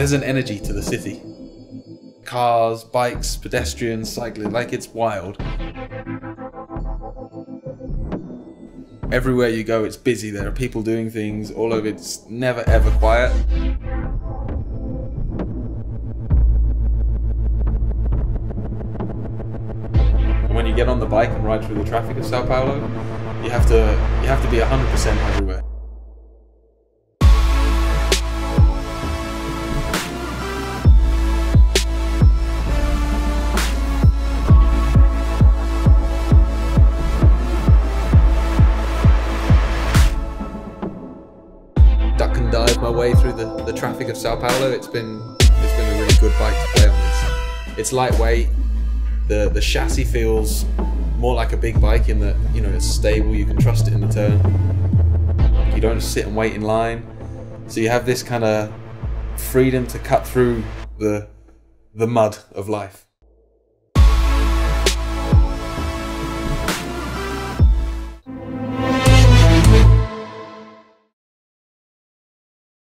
there's an energy to the city. Cars, bikes, pedestrians, cycling, like it's wild. Everywhere you go, it's busy. There are people doing things all over. It's never ever quiet. And when you get on the bike and ride through the traffic of Sao Paulo, you have to you have to be 100% everywhere. And dive my way through the, the traffic of Sao Paulo. It's been it's been a really good bike to play on. It's, it's lightweight. The the chassis feels more like a big bike in that you know it's stable. You can trust it in the turn. You don't sit and wait in line. So you have this kind of freedom to cut through the the mud of life.